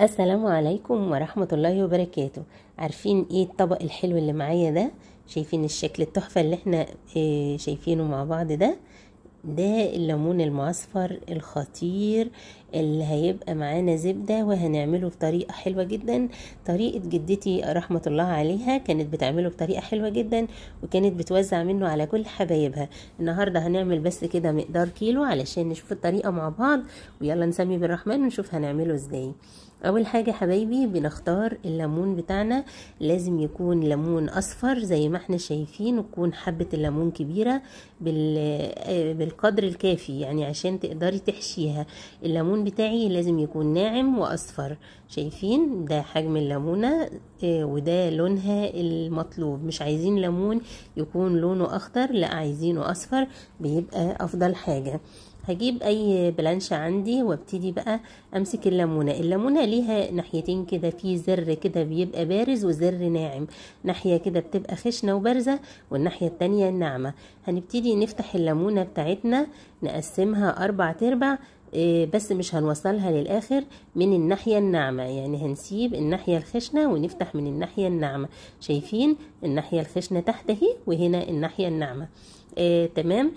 السلام عليكم ورحمة الله وبركاته. عارفين إيه الطبق الحلو اللي معايا ده؟ شايفين الشكل التحفة اللي إحنا آه شايفينه مع بعض ده؟ ده الليمون المعصفر الخطير اللي هيبقى معانا زبدة وهنعمله بطريقة حلوة جدا. طريقة جدتي رحمة الله عليها كانت بتعمله بطريقة حلوة جدا وكانت بتوزع منه على كل حبايبها. النهاردة هنعمل بس كده مقدار كيلو علشان نشوف الطريقة مع بعض. ويلا نسمي بالرحمن ونشوف هنعمله إزاي. أول حاجة حبايبي بنختار الليمون بتاعنا. لازم يكون ليمون أصفر زي ما إحنا شايفين وتكون حبة الليمون كبيرة بالقدر الكافي يعني عشان تقدري تحشيها. الليمون بتاعي لازم يكون ناعم وأصفر. شايفين؟ ده حجم الليمونة وده لونها المطلوب. مش عايزين ليمون يكون لونه أخضر لا عايزينه أصفر بيبقى أفضل حاجة. هجيب أي بلانشة عندي وابتدي بقى أمسك الليمونة. الليمونة ليها ناحيتين كده في زر كده بيبقى بارز وزر ناعم. ناحية كده بتبقى خشنة وبارزة والناحية التانية ناعمة. هنبتدي نفتح الليمونة بتاعتنا نقسمها أربع تربع. بس مش هنوصلها للآخر من الناحية الناعمة. يعني هنسيب الناحية الخشنة ونفتح من الناحية الناعمة. شايفين الناحية الخشنة تحت أهي وهنا الناحية الناعمة. آه، تمام؟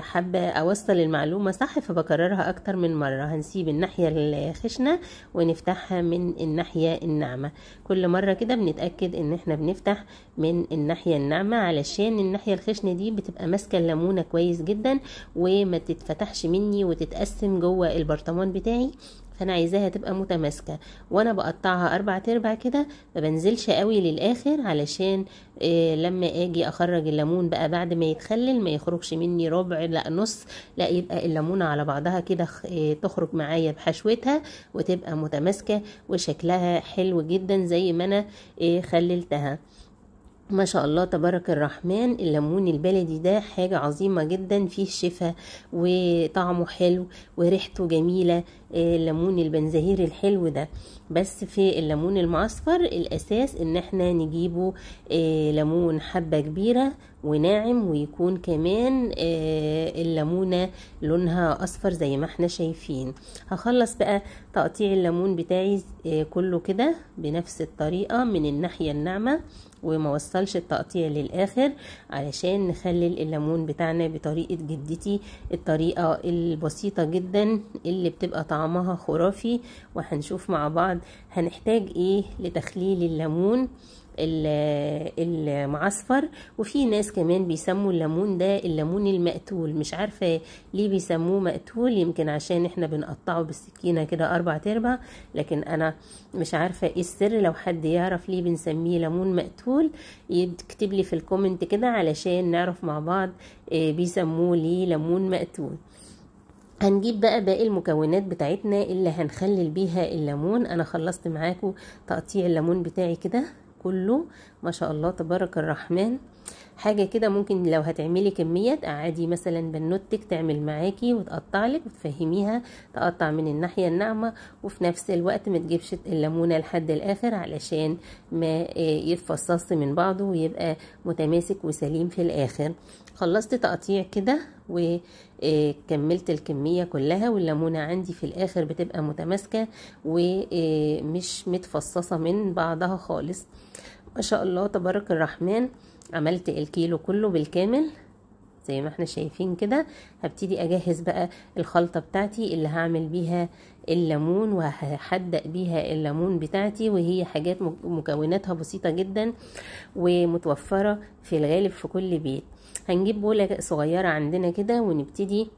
حابة أوصل المعلومة صح فبكررها أكتر من مرة. هنسيب الناحية الخشنة ونفتحها من الناحية الناعمة. كل مرة كده بنتأكد إن إحنا بنفتح من الناحية الناعمة علشان الناحية الخشنة دي بتبقى ماسكة الليمونة كويس جدا وما تتفتحش مني وتتقسم جوه البرطمان بتاعي. فأنا عايزاها تبقى متماسكة. وأنا بقطعها أربع تربع كده ما بنزلش قوي للآخر علشان إيه لما آجي أخرج الليمون بقى بعد ما يتخلل ما يخرجش مني ربع لا نص لا يبقى الليمونه على بعضها كده إيه تخرج معايا بحشوتها وتبقى متماسكة وشكلها حلو جدا زي ما أنا إيه خللتها. ما شاء الله تبارك الرحمن. الليمون البلدي ده حاجة عظيمة جدا فيه شفاء وطعمه حلو وريحته جميلة. الليمون البنزهير الحلو ده. بس في الليمون المعصفر الأساس إن إحنا نجيبه ليمون حبة كبيرة وناعم ويكون كمان الليمونة لونها أصفر زي ما إحنا شايفين. هخلص بقى تقطيع الليمون بتاعي كله كده بنفس الطريقة من الناحية الناعمة. وما وصلش التقطيع للآخر علشان نخلل الليمون بتاعنا بطريقة جدتي الطريقة البسيطة جدا اللي بتبقى طعمها خرافي. وهنشوف مع بعض هنحتاج إيه لتخليل الليمون. المعصفر وفي ناس كمان بيسموا الليمون ده الليمون المقتول. مش عارفة ليه بيسموه مقتول يمكن عشان إحنا بنقطعه بالسكينة كده أربع تربع لكن أنا مش عارفة إيه السر لو حد يعرف ليه بنسميه ليمون مقتول. يكتب لي في ال comment كده علشان نعرف مع بعض بيسموه ليه ليمون مقتول. هنجيب بقى باقي المكونات بتاعتنا اللي هنخلل بيها الليمون. أنا خلصت معاكم تقطيع الليمون بتاعي كده. كله. ما شاء الله تبارك الرحمن. حاجة كده ممكن لو هتعملي كمية تقعدي مثلا بنوتك تعمل معاكي وتقطع لك وتفهميها تقطع من الناحية الناعمة وفي نفس الوقت ما تجيبش الليمونة لحد الآخر علشان ما يتفصص من بعضه ويبقى متماسك وسليم في الآخر. خلصت تقطيع كده. وكملت الكمية كلها والليمونة عندي في الآخر بتبقى متماسكة ومش متفصصة من بعضها خالص. ما شاء الله تبارك الرحمن عملت الكيلو كله بالكامل. زي ما إحنا شايفين كده هبتدي أجهز بقى الخلطة بتاعتي اللي هعمل بيها الليمون وهحدق بيها الليمون بتاعتي وهي حاجات مكوناتها بسيطة جدا ومتوفرة في الغالب في كل بيت. هنجيب بولة صغيرة عندنا كده ونبتدي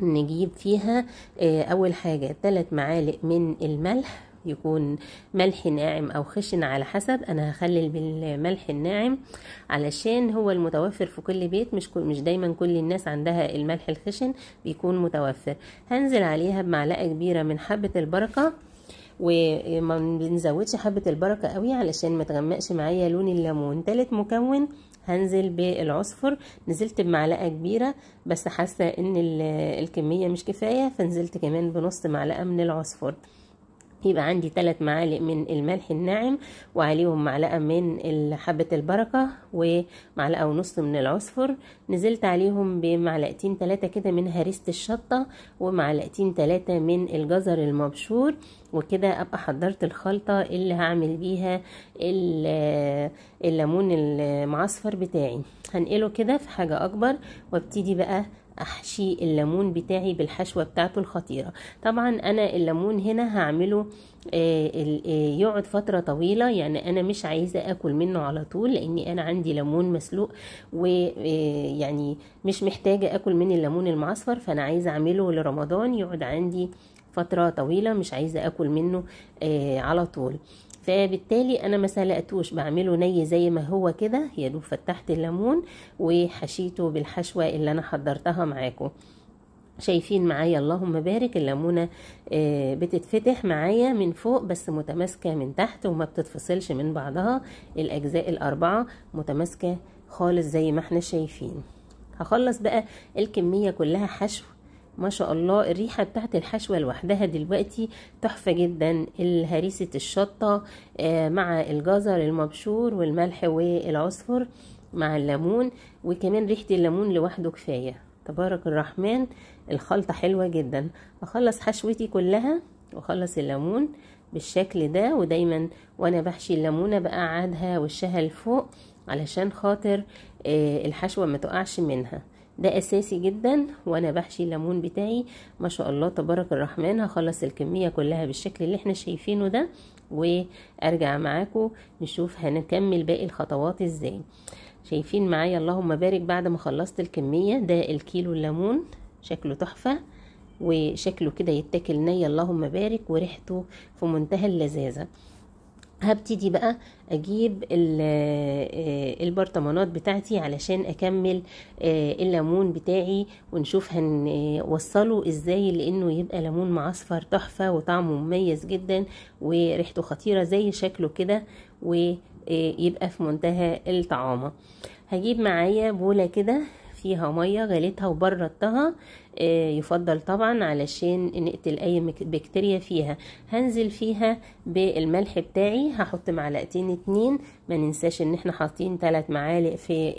نجيب فيها أول حاجة 3 معالق من الملح. يكون ملح ناعم أو خشن على حسب. أنا هخلل بالملح الناعم علشان هو المتوفر في كل بيت. مش كل مش دايما كل الناس عندها الملح الخشن بيكون متوفر. هنزل عليها بمعلقة كبيرة من حبة البركة وما بنزودش حبة البركة قوي علشان ما تغمقش معايا لون الليمون. تالت مكون هنزل بالعصفر. نزلت بمعلقة كبيرة بس حاسة إن الكمية مش كفاية فنزلت كمان بنص معلقة من العصفر. يبقى عندي ثلاث معالق من الملح الناعم وعليهم معلقة من حبة البركة ومعلقة ونص من العصفر نزلت عليهم بمعلقتين ثلاثة كده من هريسة الشطة ومعلقتين ثلاثة من الجزر المبشور. وكده أبقى حضرت الخلطة اللي هعمل بيها الليمون المعصفر بتاعي. هنقله كده في حاجة أكبر وابتدي بقى أحشي الليمون بتاعي بالحشوة بتاعته الخطيرة. طبعا أنا الليمون هنا هعمله يقعد فترة طويلة يعني أنا مش عايزة آكل منه على طول لأني أنا عندي ليمون مسلوق ويعني مش محتاجة آكل من الليمون المعصفر فأنا عايزة أعمله لرمضان يقعد عندي فترة طويلة مش عايزة آكل منه على طول. فبالتالي أنا ما سلقتوش بعمله ني زي ما هو كده يا دوب فتحت الليمون وحشيته بالحشوة اللي أنا حضرتها معاكم. شايفين معايا؟ اللهم بارك. الليمونة بتتفتح معايا من فوق بس متماسكة من تحت وما بتتفصلش من بعضها. الأجزاء الأربعة متماسكة خالص زي ما إحنا شايفين. هخلص بقى الكمية كلها حشو ما شاء الله الريحة بتاعت الحشوة لوحدها دلوقتي تحفة جدا. الهريسة الشطة مع الجزر المبشور والملح والعصفر مع الليمون وكمان ريحة الليمون لوحده كفاية. تبارك الرحمن الخلطة حلوة جدا. أخلص حشوتي كلها وأخلص الليمون بالشكل ده ودايما وأنا بحشي الليمونة بقعدها وشها لفوق علشان خاطر الحشوة ما تقعش منها. ده أساسي جدا وأنا بحشي الليمون بتاعي. ما شاء الله تبارك الرحمن هخلص الكمية كلها بالشكل اللي إحنا شايفينه ده وأرجع معاكم نشوف هنكمل باقي الخطوات إزاي. شايفين معايا؟ اللهم بارك بعد ما خلصت الكمية ده الكيلو الليمون شكله تحفة وشكله كده يتاكل ني اللهم بارك وريحته في منتهى اللذاذة. هبتدي بقى أجيب البرطمانات بتاعتي علشان أكمل الليمون بتاعي ونشوف هنوصله إزاي لأنه يبقى ليمون معصفر تحفة وطعمه مميز جدا وريحته خطيرة زي شكله كده ويبقى في منتهى الطعامة. هجيب معايا بولة كده فيها مية غليتها وبردتها يفضل طبعا علشان نقتل أي بكتيريا فيها. هنزل فيها بالملح بتاعي. هحط معلقتين اتنين. ما ننساش إن إحنا حاطين ثلاث معالق في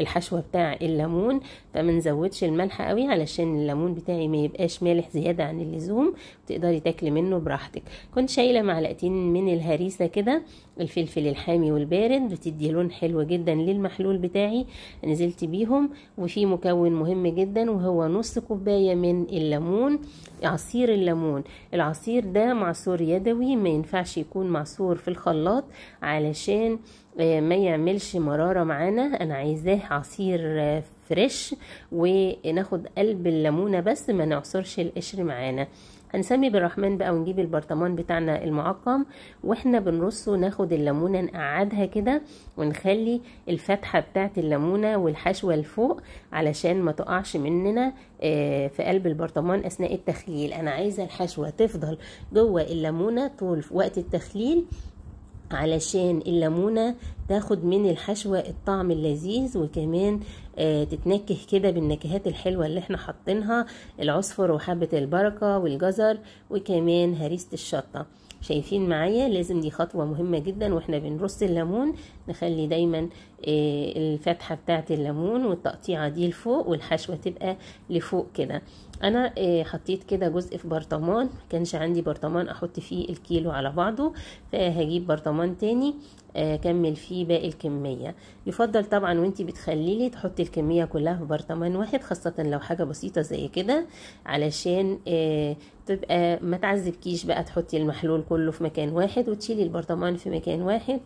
الحشوة بتاع الليمون. فما نزودش الملح قوي علشان الليمون بتاعي ما يبقاش مالح زيادة عن اللزوم. تقدري تاكلي منه براحتك. كنت شايلة معلقتين من الهريسة كده الفلفل الحامي والبارد. بتدي لون حلو جدا للمحلول بتاعي. نزلت بيهم. وفي مكون مهم جدا وهو نص كوباية من الليمون عصير الليمون. العصير ده معصور يدوي ما ينفعش يكون معصور في الخلاط علشان ما يعملش مرارة معانا. أنا عايزاه عصير فريش وناخد قلب الليمونة بس ما نعصرش القشر معانا. هنسمي بالرحمن بقى ونجيب البرطمان بتاعنا المعقم وإحنا بنرصه ناخد الليمونة نقعدها كده ونخلي الفتحة بتاعت الليمونة والحشوة لفوق علشان ما تقعش مننا في قلب البرطمان أثناء التخليل أنا عايزة الحشوة تفضل جوه الليمونة طول وقت التخليل علشان الليمونة تاخد من الحشوة الطعم اللذيذ وكمان آه تتنكه كده بالنكهات الحلوة اللي إحنا حاطينها العصفر وحبة البركة والجزر وكمان هريسة الشطة. شايفين معايا؟ لازم دي خطوة مهمة جدا وإحنا بنرص الليمون نخلي دايما آه الفتحة بتاعة الليمون والتقطيعة دي لفوق والحشوة تبقى لفوق كده. أنا آه حطيت كده جزء في برطمان كانش عندي برطمان أحط فيه الكيلو على بعضه فهجيب برطمان تاني اكمل فيه باقي الكمية. يفضل طبعا وانتي بتخللي تحطي الكمية كلها في برطمان واحد خاصة لو حاجة بسيطة زي كده علشان آه تبقى ما تعذبكيش بقى تحطي المحلول كله في مكان واحد وتشيلي البرطمان في مكان واحد.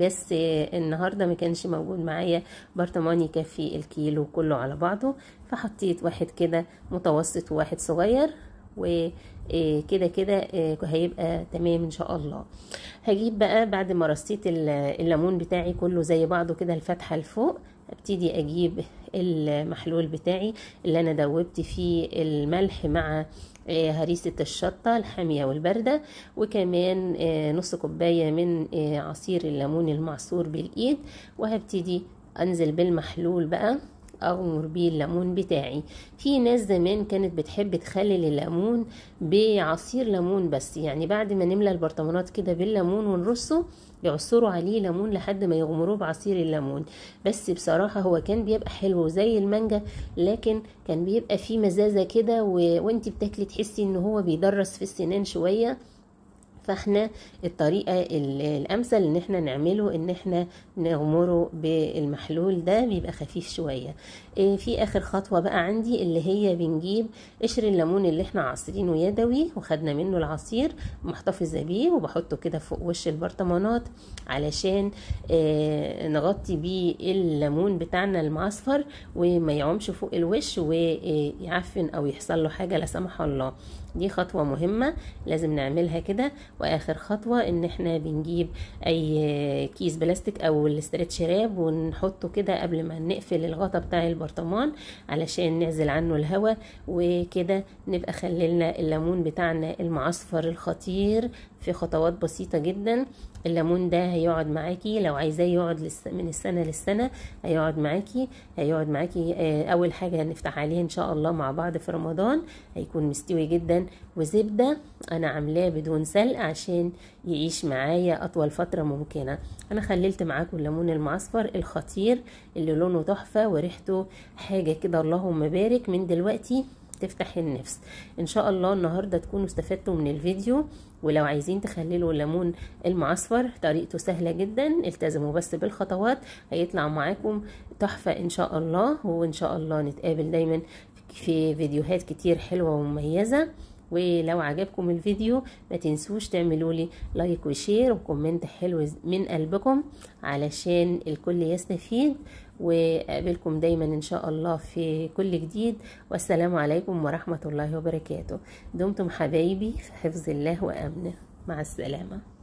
بس النهارده ما كانش موجود معايا برطمان يكفي الكيلو كله على بعضه فحطيت واحد كده متوسط وواحد صغير وكده كده هيبقى تمام إن شاء الله. هجيب بقى بعد ما رصيت الليمون بتاعي كله زي بعضه كده الفتحة لفوق أبتدي أجيب المحلول بتاعي اللي أنا دوبت فيه الملح مع هريسة الشطة الحامية والباردة وكمان نص كوباية من عصير الليمون المعصور بالإيد وهبتدي أنزل بالمحلول بقى. أغمر بيه الليمون بتاعي. في ناس زمان كانت بتحب تخلل الليمون بعصير ليمون بس. يعني بعد ما نملى البرطمانات كده بالليمون ونرصه يعصروا عليه ليمون لحد ما يغمروه بعصير الليمون. بس بصراحة هو كان بيبقى حلو زي المانجا لكن كان بيبقى فيه مزازة كده و... وانت بتاكلي تحسي إن هو بيدرس في السنان شوية. فاحنا الطريقة الأمثل ان إحنا نعمله إن إحنا نغمره بالمحلول ده بيبقى خفيف شوية. في آخر خطوة بقى عندي اللي هي بنجيب قشر الليمون اللي إحنا عصرينه يدوي وخدنا منه العصير محتفظة بيه وبحطه كده فوق وش البرطمانات علشان نغطي بيه الليمون بتاعنا المعصفر وما يعومش فوق الوش ويعفن أو يحصل له حاجة لا سمح الله. دي خطوة مهمة لازم نعملها كده وآخر خطوة إن إحنا بنجيب أي كيس بلاستيك أو ال stretch wrap ونحطه كده قبل ما نقفل الغطا بتاع البرطمان علشان نعزل عنه الهواء وكده نبقى خللنا الليمون بتاعنا المعصفر الخطير في خطوات بسيطة جدا. الليمون ده هيقعد معاكي لو عايزاه يقعد من السنة للسنة هيقعد معاكي. هيقعد معاكي أول حاجة هنفتح عليه إن شاء الله مع بعض في رمضان. هيكون مستوي جدا. وزبدة أنا عاملاه بدون سلق عشان يعيش معايا أطول فترة ممكنة. أنا خللت معاكم الليمون المعصفر الخطير اللي لونه تحفة وريحته حاجة كده اللهم بارك. من دلوقتي تفتح النفس. إن شاء الله النهارده تكونوا استفدتوا من الفيديو ولو عايزين تخللوا الليمون المعصفر طريقته سهلة جدا التزموا بس بالخطوات هيطلع معاكم تحفة إن شاء الله وإن شاء الله نتقابل دايما في فيديوهات كتير حلوة ومميزة. ولو عجبكم الفيديو ما تنسوش تعملوا لي like و share و comment حلو من قلبكم علشان الكل يستفيد. وأقابلكم دايما إن شاء الله في كل جديد. والسلام عليكم ورحمة الله وبركاته. دمتم حبايبي في حفظ الله وأمنه. مع السلامة.